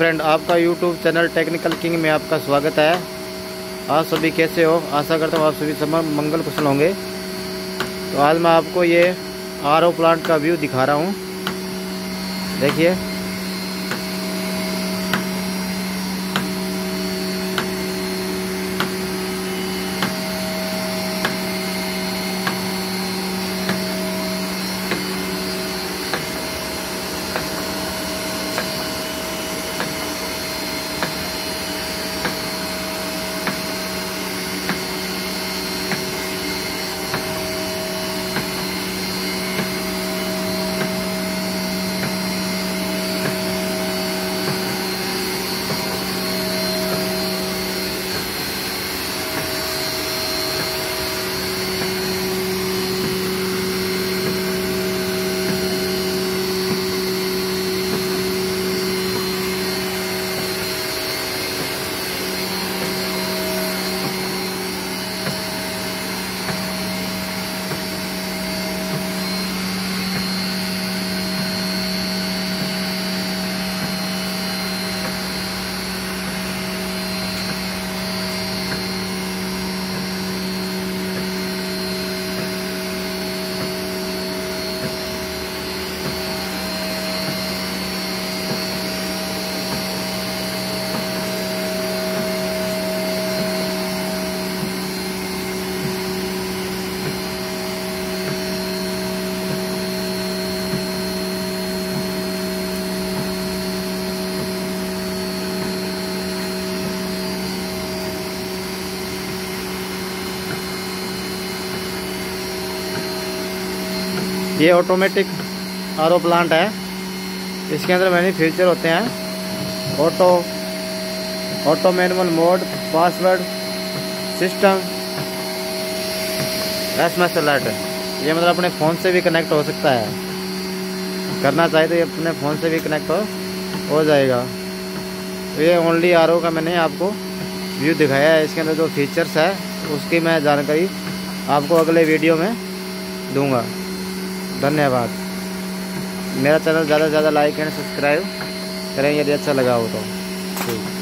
Friend आपका YouTube channel technical king में आपका स्वागत है। आप सभी कैसे हो? आशा करता हूँ आप सभी सब मंगल कुशल होंगे। तो आज मैं आपको ये RO प्लांट का व्यू दिखा रहा हूँ। देखिए। ये ऑटोमेटिक आर प्लांट है। इसके अंदर मैंने फीचर होते हैं। Auto auto manual mode password system S S alert ये मतलब अपने फ़ोन से भी कनेक्ट हो सकता है। करना चाहिए तो ये अपने फ़ोन से भी कनेक्ट हो हो जाएगा। तो ये ओनली आर का मैंने आपको व्यू दिखाया है। इसके अंदर जो फीचर्स है, उसकी मैं जानकारी आपको अगले वीडियो में दूँगा। धन्यवाद। मेरा चैनल ज़्यादा से ज़्यादा लाइक एंड सब्सक्राइब करें यदि अच्छा लगा हो तो। ठीक।